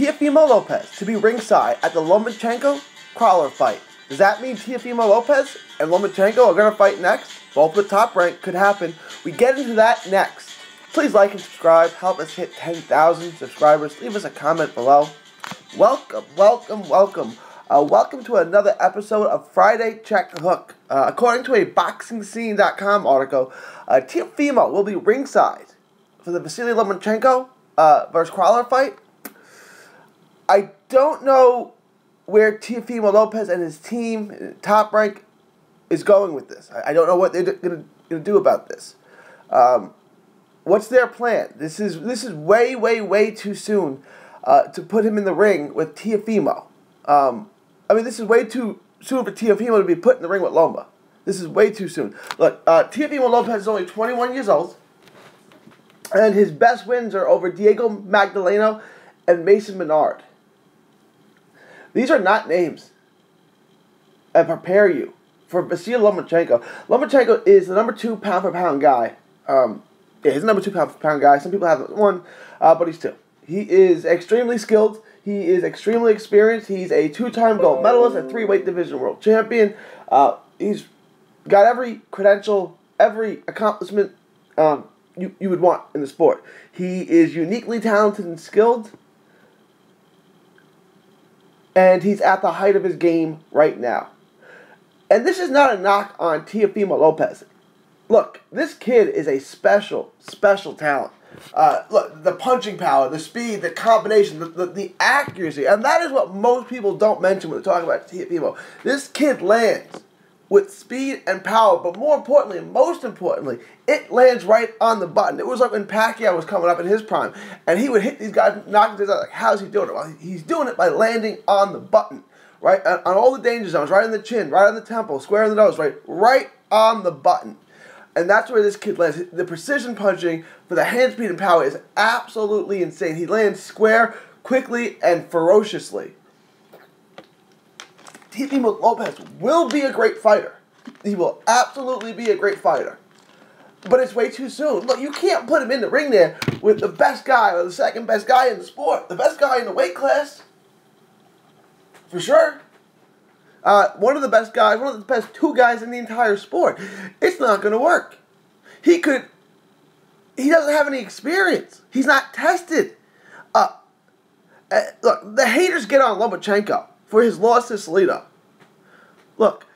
Teofimo Lopez to be ringside at the Lomachenko Crolla fight. Does that mean Teofimo Lopez and Lomachenko are going to fight next? Both with top rank could happen. We get into that next. Please like and subscribe. Help us hit 10,000 subscribers. Leave us a comment below. Welcome, welcome, welcome. Uh, welcome to another episode of Friday Check Hook. Uh, according to a BoxingScene.com article, uh, will be ringside for the Vasily Lomachenko uh, versus Crolla fight. I don't know where Teofimo Lopez and his team, Top Rank, is going with this. I, don't know what they're going to do about this. Um, what's their plan? This is this is way, way, way too soon uh, to put him in the ring with Teofimo. Um, I mean, this is way too soon for Teofimo to be put in the ring with Loma. This is way too soon. Look, uh, Teofimo Lopez is only 21 years old, and his best wins are over Diego Magdaleno and Mason Menard. These are not names that prepare you for Vasily Lomachenko. Lomachenko is the number two pound for pound guy. Um, yeah, he's the number two pound for pound guy. Some people have one, uh, but he's two. He is extremely skilled. He is extremely experienced. He's a two-time gold medalist and three-weight division world champion. Uh, he's got every credential, every accomplishment um, you, you would want in the sport. He is uniquely talented and skilled. And he's at the height of his game right now. And this is not a knock on Teofimo Lopez. Look, this kid is a special, special talent. Uh, look, the punching power, the speed, the combination, the, the, the, accuracy, and that is what most people don't mention when they're talking about Teofimo. This kid lands with speed and power, but more importantly, most importantly, it lands right on the button. It was like when Pacquiao was coming up in his prime, and he would hit these guys, knocking these out. Like, how's he doing it? Well, he's doing it by landing on the button, right on, on all the danger zones, right in the chin, right on the temple, square in the nose, right, right on the button. And that's where this kid lands. The precision punching for the hand speed and power is absolutely insane. He lands square, quickly, and ferociously. Teofimo Lopez will be a great fighter. He will absolutely be a great fighter. But it's way too soon. Look, you can't put him in the ring there with the best guy or the second best guy in the sport. The best guy in the weight class. For sure. Uh, one of the best guys, one of the best two guys in the entire sport. It's not going to work. He could. He doesn't have any experience. He's not tested. Uh, uh, look, the haters get on Lomachenko for his loss to Salido. Look,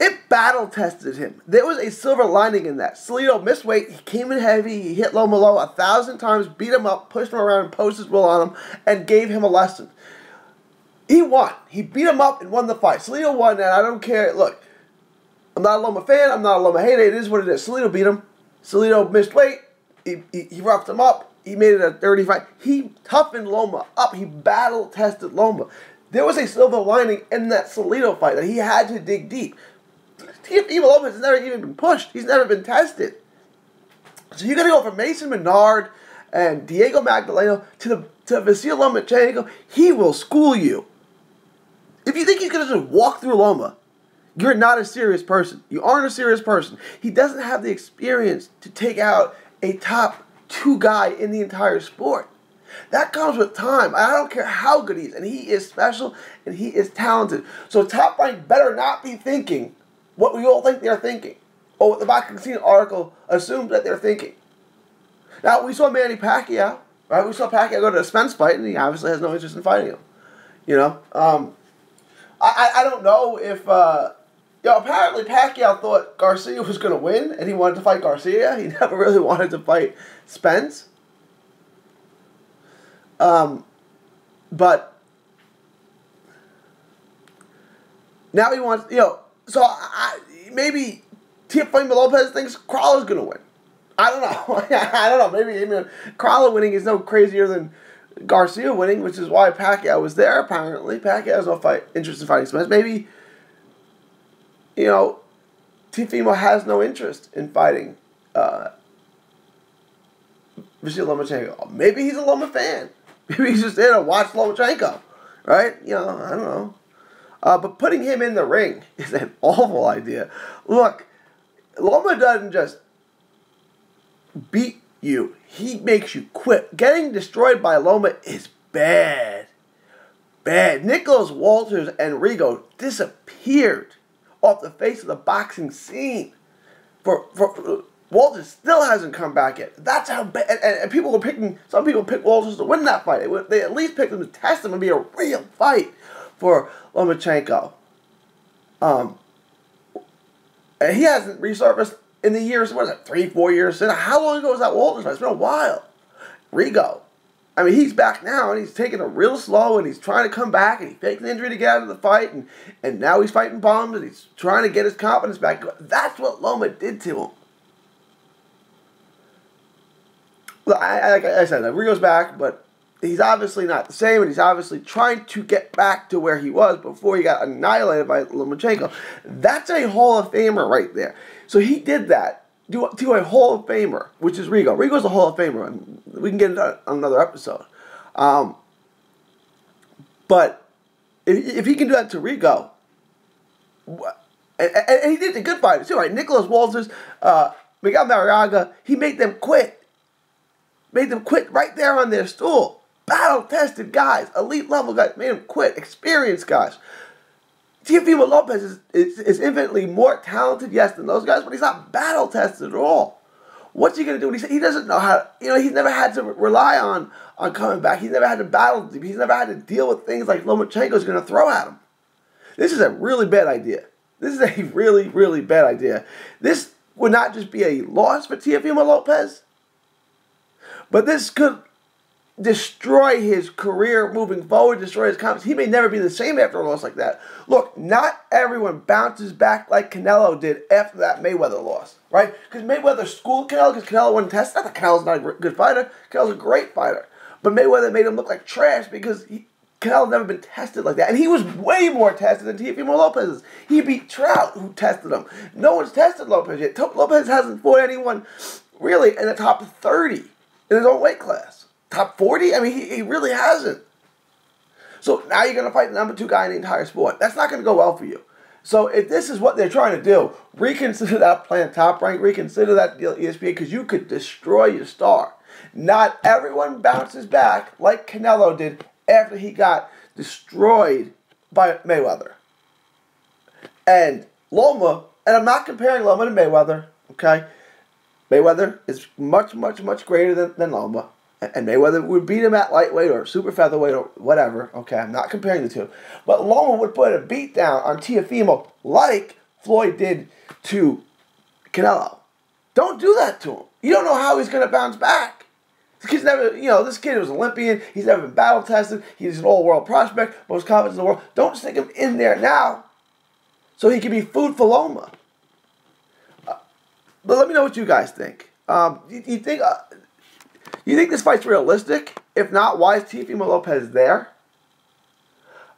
it battle tested him. There was a silver lining in that. Salido missed weight. He came in heavy. He hit Loma low a thousand times, beat him up, pushed him around, posted his will on him, and gave him a lesson. He won. He beat him up and won the fight. Salido won, and I don't care. Look, I'm not a Loma fan. I'm not a Loma hater. It is what it is. Salido beat him. Salido missed weight. He, he, he roughed him up. He made it a dirty fight. He toughened Loma up. He battle tested Loma. There was a silver lining in that Salido fight that he had to dig deep. Teofimo Lopez has never even been pushed. He's never been tested. So you're gonna go from Mason Menard and Diego Magdaleno to the to Vasily Lomachenko. He will school you. If you think he's gonna just walk through Loma, you're not a serious person. You aren't a serious person. He doesn't have the experience to take out a top two guy in the entire sport. That comes with time. I don't care how good he is, and he is special and he is talented. So Top Rank better not be thinking what we all think they're thinking, or what the Boxing Scene article assumes that they're thinking. Now we saw Manny Pacquiao, right? We saw Pacquiao go to a Spence fight, and he obviously has no interest in fighting him. You know, um, I, I don't know if uh, you. Apparently, Pacquiao thought Garcia was going to win, and he wanted to fight Garcia. He never really wanted to fight Spence. Um, but now he wants, you know, so I, maybe Teofimo Lopez thinks Crolla's going to win. I don't know. I don't know. Maybe even Crolla winning is no crazier than Garcia winning, which is why Pacquiao was there. Apparently, Pacquiao has no fight interest in fighting Spence. Maybe you know, Teofimo has no interest in fighting uh, Vasily Lomachenko. Maybe he's a Loma fan. Maybe he's just there to watch Lomachenko, right? You know, I don't know. Uh, but putting him in the ring is an awful idea. Look, Loma doesn't just beat you, he makes you quit. Getting destroyed by Loma is bad. Bad. Nicholas Walters and Rigo disappeared off the face of the boxing scene. For, for Walters still hasn't come back yet. That's how bad. And, and, people are picking. Some people pick Walters to win that fight. They, they at least picked him to test him and be a real fight for Lomachenko. Um, and he hasn't resurfaced in the years. What is it? Three, four years since. How long ago was that Walters fight? It's been a while. Rigo. I mean, he's back now and he's taking it real slow and he's trying to come back and he faked an injury to get out of the fight and, and now he's fighting bombs and he's trying to get his confidence back. That's what Loma did to him. Look, I, like I said, Rigo's back, but he's obviously not the same and he's obviously trying to get back to where he was before he got annihilated by Lomachenko. That's a Hall of Famer right there. So he did that to, to a Hall of Famer, which is Rigo. Rigo's a Hall of Famer, and we can get into on another episode. Um, but if, if he can do that to Rigo, and, and, he did the good fight too, right? Nicholas Walters, uh, Miguel Marriaga, he made them quit. Made them quit right there on their stool. Battle tested guys, elite level guys, made them quit. Experienced guys. Teofimo Lopez is, is, is, infinitely more talented, yes, than those guys, but he's not battle tested at all. What's he going to do? He, he doesn't know how, you know, he's never had to rely on, on coming back. He's never had to battle, he's never had to deal with things like Lomachenko is going to throw at him. This is a really bad idea. This is a really, really bad idea. This would not just be a loss for Teofimo Lopez, but this could destroy his career moving forward, destroy his confidence. He may never be the same after a loss like that. Look, not everyone bounces back like Canelo did after that Mayweather loss, right? Because Mayweather schooled Canelo because Canelo wasn't tested. Not that Canelo's not a good fighter. Canelo's a great fighter. But Mayweather made him look like trash because he, Canelo's never been tested like that. And he was way more tested than Teofimo Lopez He beat Trout, who tested him. No one's tested Lopez yet. Lopez hasn't fought anyone really in the top 30 in his own weight class top 40? I mean, he, he really hasn't. So now you're going to fight the number two guy in the entire sport. That's not going to go well for you. So if this is what they're trying to do, reconsider that plan top rank, reconsider that deal ESPN because you could destroy your star. Not everyone bounces back like Canelo did after he got destroyed by Mayweather. And Loma, and I'm not comparing Loma to Mayweather, okay? Mayweather is much, much, much greater than, than Loma and Mayweather would beat him at lightweight or super featherweight or whatever. Okay, I'm not comparing the two. But Loma would put a beat down on Teofimo like Floyd did to Canelo. Don't do that to him. You don't know how he's going to bounce back. This kid's never, you know, this kid was Olympian. He's never been battle tested. He's an all world prospect, most confident in the world. Don't stick him in there now so he can be food for Loma. But let me know what you guys think. Um, you, you think uh, you think this fight's realistic? If not, why is Teofimo Lopez there?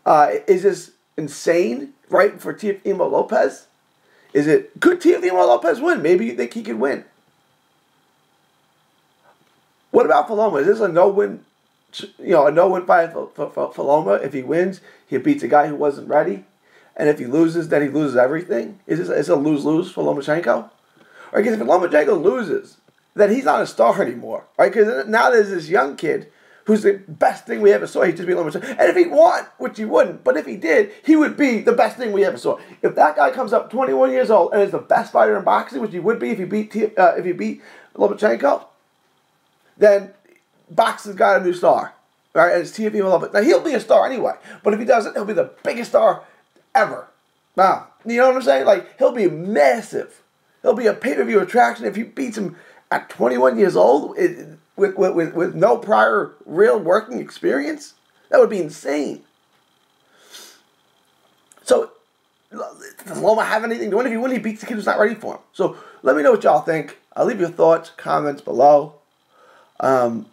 Uh, is this insane, right, for Teofimo Lopez? Is it, could Teofimo Lopez win? Maybe you think he could win. What about Faloma? Is this a no-win, you know, a no-win fight for, for, for? If he wins, he beats a guy who wasn't ready. And if he loses, then he loses everything. Is this is a lose-lose for Lomachenko? Or because if Lomachenko loses, that he's not a star anymore, right? Because now there's this young kid who's the best thing we ever saw. He'd just be limited. And if he won, which he wouldn't, but if he did, he would be the best thing we ever saw. If that guy comes up 21 years old and is the best fighter in boxing, which he would be if he beat uh, if he beat Lomachenko, then boxing's got a new star, right? And it's Teofimo Lopez. Now he'll be a star anyway, but if he doesn't, he'll be the biggest star ever. Wow, you know what I'm saying? Like he'll be massive. He'll be a pay per view attraction if he beats him at 21 years old it, with, with, with no prior real working experience? That would be insane. So, does Loma have anything to win? If he wins, he beats the kid who's not ready for him. So, let me know what y'all think. I'll leave your thoughts, comments below. Um,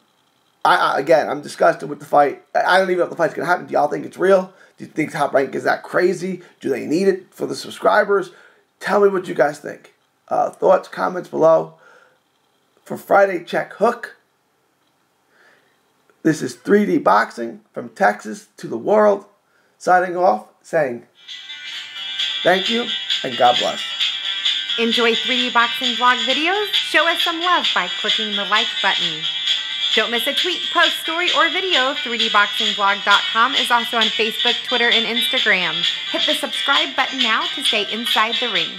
I, I, again, I'm disgusted with the fight. I don't even know if the fight's gonna happen. Do y'all think it's real? Do you think Top Rank is that crazy? Do they need it for the subscribers? Tell me what you guys think. Uh, thoughts, comments below for Friday Check Hook. This is 3D Boxing from Texas to the world. Signing off saying thank you and God bless. Enjoy 3D Boxing vlog videos? Show us some love by clicking the like button. Don't miss a tweet, post, story, or video. 3dboxingblog.com is also on Facebook, Twitter, and Instagram. Hit the subscribe button now to stay inside the ring.